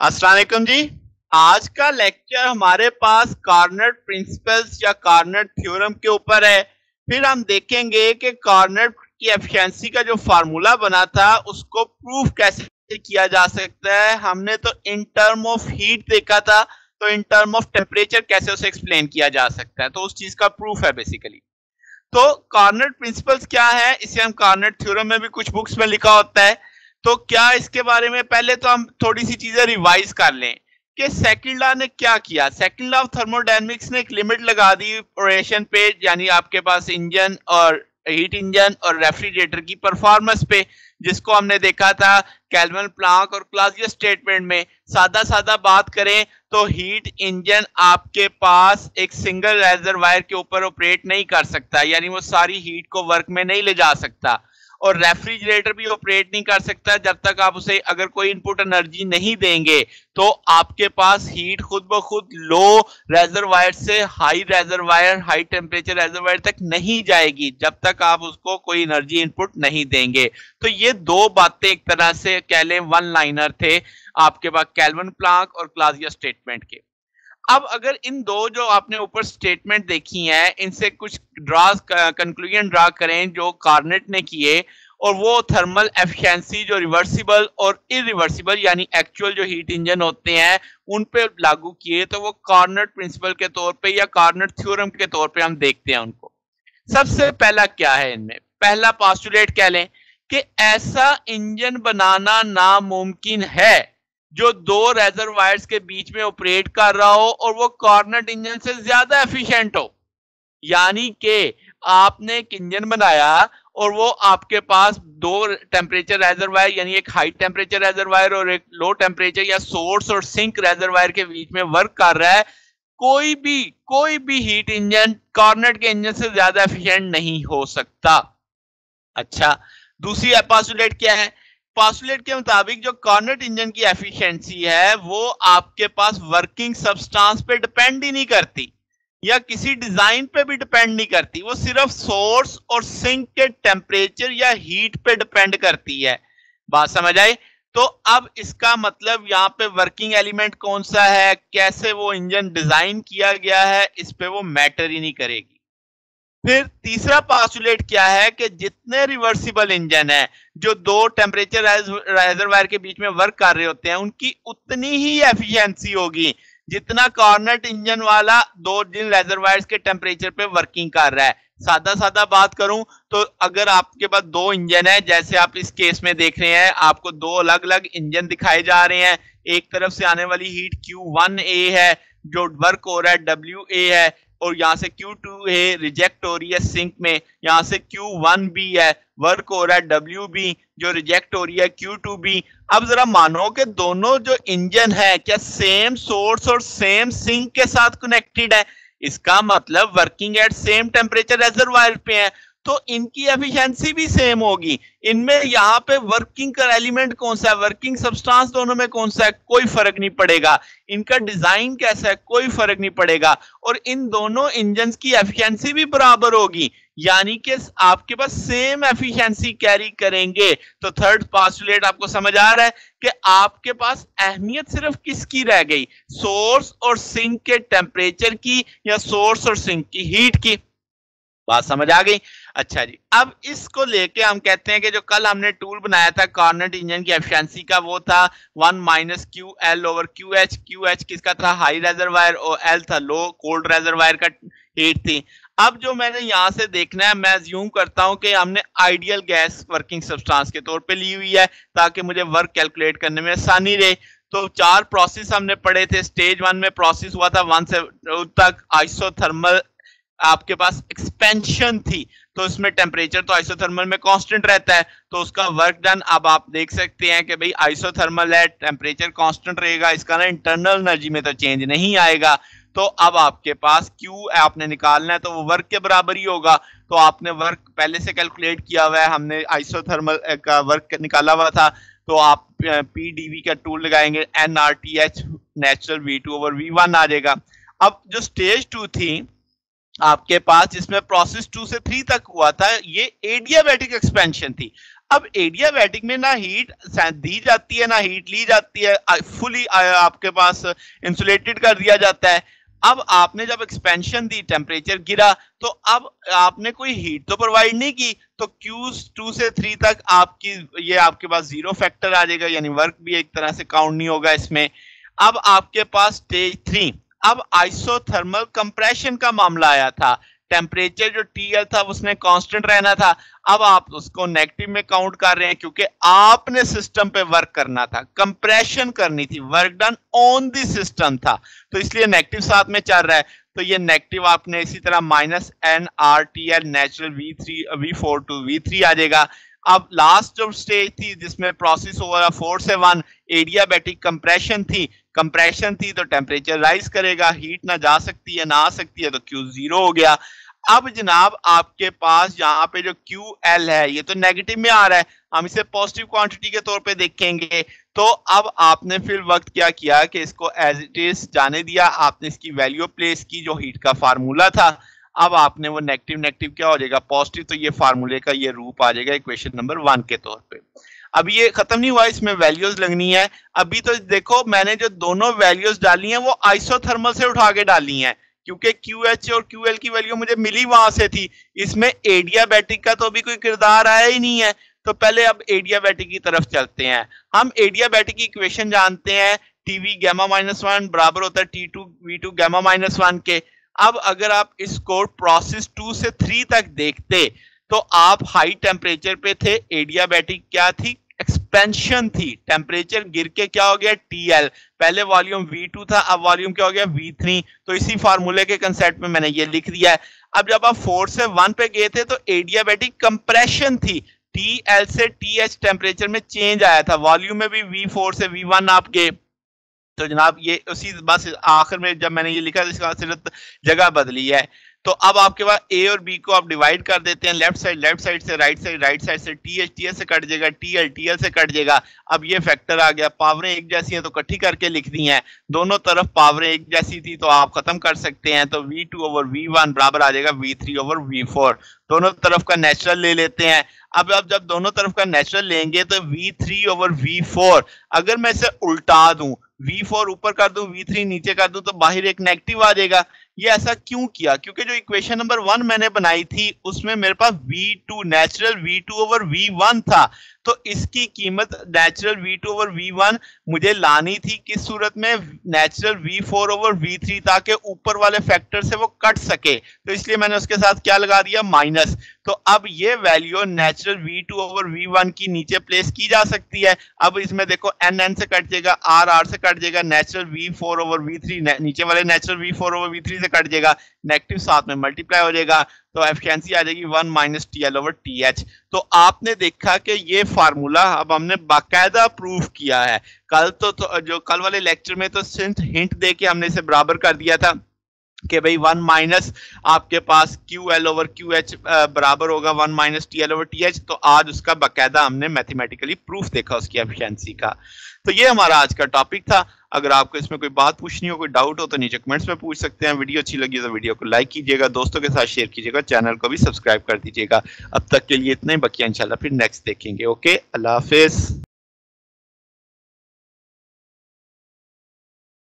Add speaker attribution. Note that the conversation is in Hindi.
Speaker 1: अस्सलाम जी। आज का लेक्चर हमारे पास कार्नर प्रिंसिपल्स या कार्नर थ्योरम के ऊपर है। फिर हम देखेंगे कि कार्नर की एफिशिएंसी का जो फार्मूला बना था, उसको प्रूफ कैसे किया जा सकता है। हमने तो इन टर्म ऑफ़ हीट देखा था तो इन टर्म ऑफ़ टेम्परेचर कैसे उसे एक्सप्लेन किया जा सकता है। तो उस चीज़ का प्रूफ है बेसिकली तो कार्नर प्रिंसिपल्स क्या है? इसे हम कार्नर थ्योरम में भी कुछ बुक्स में लिखा होता है। तो क्या इसके बारे में पहले तो हम थोड़ी सी चीज़ें रिवाइज कर लें कि सेकंड लॉ ने क्या किया? सेकंड लॉ ऑफ़ थर्मोडायनेमिक्स ने एक लिमिट लगा दी ऑपरेशन पे, यानी आपके पास इंजन और हीट इंजन और रेफ्रिजरेटर की परफॉर्मेंस पे, जिसको हमने देखा था कैलवन प्लांक और क्लासियर स्टेटमेंट में। सादा सादा बात करें तो हीट इंजन आपके पास एक सिंगल रेजर वायर के ऊपर ऑपरेट नहीं कर सकता, यानी वो सारी हीट को वर्क में नहीं ले जा सकता। और रेफ्रिजरेटर भी ऑपरेट नहीं कर सकता जब तक आप उसे अगर कोई इनपुट एनर्जी नहीं देंगे तो आपके पास हीट खुद ब खुद लो रेजरवायर से high reservoir high temperature reservoir तक नहीं जाएगी जब तक आप उसको कोई एनर्जी इनपुट नहीं देंगे। तो ये दो बातें एक तरह से कह लें वन लाइनर थे आपके पास कैलवन प्लांक और क्लासिया स्टेटमेंट के। अब अगर इन दो जो आपने ऊपर स्टेटमेंट देखी हैं, इनसे कुछ ड्रा कंक्लूजन ड्रा करें जो कार्नेट ने किए, और वो थर्मल एफिशिएंसी जो रिवर्सिबल और इरिवर्सिबल यानी एक्चुअल जो हीट इंजन होते हैं, उन पे लागू किए तो वो कार्नेट प्रिंसिपल के तौर पे या कार्नेट थ्योरम के तौर पे हम देखते हैं उनको। सबसे पहला क्या है इनमें? पहला पास्टुलेट कह लें कि ऐसा इंजन बनाना नामुमकिन है। जो दो रेजरवायर्स के बीच में ऑपरेट कर रहा हो और वो कॉर्नर इंजन से ज़्यादा एफिशिएंट हो। यानी कि आपने एक इंजन बनाया और वो आपके पास दो टेम्परेचर रेजरवायर यानी एक हाई टेम्परेचर रेजरवायर और एक लो टेम्परेचर या सोर्स और सिंक रेजरवायर के बीच में वर्क कर रहा है, कोई भी कोई भी हीट इंजन कॉर्नेट के इंजन से ज़्यादा एफिशिएंट नहीं हो सकता। अच्छा दूसरी एपासुलेट क्या है? पॉस्टुलेट के मुताबिक जो कॉर्नेट इंजन की एफिशिएंसी है, वो आपके पास वर्किंग सब्सटेंस पे डिपेंड ही नहीं करती, या किसी डिज़ाइन पे भी डिपेंड नहीं करती। वो सिर्फ़ सोर्स और सिंक के टेम्परेचर या हीट पे डिपेंड करती है। बात समझ आई? तो अब इसका मतलब यहाँ पे वर्किंग एलिमेंट कौन सा है? कैसे वो इंजन डिज़ाइन किया गया है? इस पे वो मैटर ही नहीं करेगी। फिर तीसरा पास्टुलेट क्या है कि जितने रिवर्सिबल इंजन है, जो दो टेम्परेचर राइजर वायर के बीच में वर्क कर रहे होते हैं, उनकी उतनी ही एफिशिएंसी होगी जितना कॉर्नट इंजन वाला दो जिन रेजरवायर्स के टेम्परेचर पे वर्किंग कर रहा है। सादा सादा बात करूँ तो अगर आपके पास दो इंजन है, जैसे आप इस केस में देख रहे हैं, आपको दो अलग अलग इंजन दिखाए जा रहे हैं, एक तरफ़ से आने वाली हीट Q1A है, जो वर्क हो रहा है, W है और यहाँ से Q2 है रिजेक्ट हो रही है सिंक में। यहाँ से Q1B है वर्क हो रहा है डब्ल्यू बी जो रिजेक्ट हो रही है क्यू टू भी। अब जरा मानो कि दोनों जो इंजन है, क्या सेम सोर्स और सेम सिंक के साथ कनेक्टेड है? इसका मतलब working at same temperature reservoir पे है। तो इनकी एफिशिएंसी भी सेम होगी। इनमें यहाँ पे वर्किंग का एलिमेंट कौन सा है? वर्किंग सब्सटेंस दोनों में कौन सा है? कोई फ़र्क नहीं पड़ेगा। इनका डिज़ाइन कैसा है? कोई फ़र्क नहीं पड़ेगा। और इन दोनों इंजन की एफिशिएंसी भी बराबर होगी। यानी कि आपके पास सेम एफिशिएंसी कैरी करेंगे। तो थर्ड पास्टुलेट आपको समझ आ रहा है कि आपके पास अहमियत सिर्फ़ किसकी रह गई? सोर्स और सिंक के टेम्परेचर की या सोर्स और सिंक की हीट की? बात समझ आ गई? अच्छा जी। अब इसको लेके हम कहते हैं कि जो कल हमने टूल बनाया था कॉर्नेट इंजन की एफिशिएंसी का, वो था one minus Q L over Q H Q H किसका था? हाई रेजरवायर और एल था लो कोल्ड रेजरवायर का हीट थी। अब जो मैंने यहाँ से देखना है, मैं ज्यूम करता हूँ कि हमने आइडियल गैस वर्किंग सब्सटेंस के तौर पे ली हुई है, ताकि मुझे वर्क कैलकुलेट करने में आसानी रहे। तो चार प्रोसेस हमने पढ़े थे। स्टेज वन में प्रोसेस हुआ था वन से तक आइसोथर्मल आपके पास एक्सपेंशन थी तो इसमें टेम्परेचर तो आइसोथर्मल में कांस्टेंट रहता है तो उसका वर्क डन अब आप देख सकते हैं कि भाई आइसोथर्मल है टेम्परेचर कांस्टेंट रहेगा, इसका ना इंटरनल एनर्जी में तो चेंज नहीं आएगा। तो अब आपके पास Q आपने निकालना है तो वो वर्क के बराबर ही होगा। तो आपने वर्क पहले से कैलकुलेट किया हुआ है, हमने आइसोथर्मल का वर्क निकाला हुआ था तो आप पीडीवी का टूल लगाएँगे N R T H natural V two over V one आ जाएगा। अब जो स्टेज टू थी आपके पास, जिसमें प्रोसेस टू से थ्री तक हुआ था, ये एडियाबैटिक एक्सपेंशन थी। अब एडियाबैटिक में ना हीट दी जाती है, ना हीट ली जाती है फुली आपके पास इंसुलेटेड कर दिया जाता है। अब आपने जब एक्सपेंशन दी टेम्परेचर गिरा तो अब आपने कोई हीट तो प्रोवाइड नहीं की तो क्यू टू से थ्री तक आपकी, ये आपके पास ज़ीरो फैक्टर आ जाएगा, यानी वर्क भी एक तरह से काउंट नहीं होगा इसमें। अब आपके पास स्टेज थ्री अब आइसोथर्मल कंप्रेशन का मामला आया था। टेम्परेचर जो टीएल था उसने कांस्टेंट रहना था। अब आप उसको नेगेटिव में काउंट कर रहे हैं क्योंकि आपने सिस्टम पे वर्क करना था। कंप्रेशन करनी थी। Work done on the system था। तो इसलिए नेगेटिव साथ में चल रहा है। तो ये नेगेटिव आपने इसी तरह minus N R T L natural V three V four to V three आ जाएगा। अब लास्ट जो स्टेज थी, जिसमें प्रोसेस हो ओवर फोर से वन एडियाबैटिक कंप्रेशन थी कंप्रेशन थी तो टेम्परेचर राइज करेगा हीट ना जा सकती है, ना आ सकती है तो क्यू ज़ीरो हो गया। अब जनाब, आपके पास यहाँ पे जो क्यू एल है, ये तो नेगेटिव में आ रहा है। हम इसे पॉजिटिव क्वांटिटी के तौर पे देखेंगे। तो अब आपने फिर वक्त क्या किया कि इसको एज इट इज़ जाने दिया। आपने इसकी वैल्यू प्लेस की, जो हीट का फार्मूला था। अब आपने वो नेगेटिव नेगेटिव क्या हो जाएगा? पॉजिटिव तो ये फार्मूले का ये रूप आ जाएगा इक्वेशन नंबर वन के तौर पे। अब ये खत्म नहीं हुआ, इसमें वैल्यूज़ लगनी है। अभी तो देखो, मैंने जो दोनों वैल्यूज़ डाली हैं, वो आइसोथर्मल से उठा के डाली हैं। क्योंकि क्यू एच और क्यू एल की वैल्यू मुझे मिली वहाँ से थी। इसमें एडियाबैटिक का तो अभी कोई किरदार आया ही नहीं है। तो पहले अब एडियाबैटिक की तरफ़ चलते हैं। हम एडियाबैटिक की इक्वेशन जानते हैं। टीवी गैमा माइनस वन बराबर होता है T two V two gamma minus one के। अब अगर आप इसको प्रोसेस टू से थ्री तक देखते तो आप हाई टेम्परेचर पे थे एडियाबैटिक क्या थी? एक्सपेंशन थी। टेम्परेचर गिर के क्या हो गया? टीएल पहले वॉल्यूम V2 था, अब वॉल्यूम क्या हो गया? V3 तो इसी फार्मूले के कंसेप्ट में मैंने ये लिख दिया है। अब जब आप फोर से वन पे गए थे तो एडियाबैटिक कंप्रेशन थी। टी एल से टी एच टेम्परेचर में चेंज आया था। वॉल्यूम में भी वी फोर से वी वन आप गए। तो जनाब ये उसी बस आखिर में जब मैंने ये लिखा, इसका सिर्फ़ जगह बदली है। तो अब आपके पास ए और बी को आप डिवाइड कर देते हैं लेफ़्ट साइड लेफ़्ट साइड से राइट साइड राइट साइड से टी एच टी एच से कट जाएगा टी एल टी एल से कट जाएगा। अब ये फैक्टर आ गया, पावरें एक जैसी हैं तो इकट्ठी करके लिख दी हैं। दोनों तरफ़ पावरें एक जैसी थी तो आप खत्म कर सकते हैं। तो V two over V one बराबर आ जाएगा V three over V four दोनों तरफ़ का नेचुरल ले लेते हैं। अब अब जब दोनों तरफ़ का नेचुरल लेंगे तो V three over V four अगर मैं इसे उल्टा दूँ वी फोर ऊपर कर दूँ वी थ्री नीचे कर दूँ तो बाहर एक नेगेटिव आ जाएगा। ये ऐसा क्यों किया? क्योंकि जो इक्वेशन नंबर वन मैंने बनाई थी, उसमें मेरे पास V2 natural V2 over V1 था। तो इसकी कीमत नेचुरल V2 ओवर V1 मुझे लानी थी किस सूरत में? नेचुरल V4 ओवर V3 ताकि ऊपर वाले फैक्टर से वो कट सके। तो इसलिए मैंने उसके साथ क्या लगा दिया? माइनस तो अब ये value natural V2 over V1 की नीचे प्लेस की जा सकती है। अब इसमें देखो एन एन से कट जाएगा आर आर से कट जाएगा नेचुरल V4 ओवर V3 नीचे वाले नेचुरल V4 ओवर V3 से कट जाएगा नेगेटिव साथ में मल्टीप्लाई हो जाएगा तो एफिशिएंसी आ जाएगी one minus T L over T H तो आपने देखा कि ये फार्मूला अब हमने बाकायदा प्रूफ किया है। कल तो, तो जो कल वाले लेक्चर में तो सिर्फ़ हिंट दे के हमने इसे बराबर कर दिया था। कि भाई वन माइनस आपके पास Q L over Q H बराबर होगा one minus T L over T H तो आज उसका बाकायदा हमने मैथमेटिकली प्रूफ देखा उसकी एफिशिएंसी का। तो ये हमारा आज का टॉपिक था। अगर आपको इसमें कोई बात पूछनी हो, कोई डाउट हो तो नीचे कमेंट्स में पूछ सकते हैं। वीडियो अच्छी लगी तो वीडियो को लाइक कीजिएगा, दोस्तों के साथ शेयर कीजिएगा चैनल को भी सब्सक्राइब कर दीजिएगा। अब तक के लिए इतना ही बकिया इंशाल्लाह फिर नेक्स्ट देखेंगे ओके अल्लाह हाफिज।